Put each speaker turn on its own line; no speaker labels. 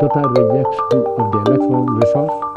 total rejection of the electoral results